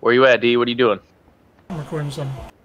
Where you at, D? What are you doing? I'm recording something.